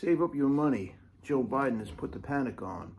Save up your money. Joe Biden has put the panic on.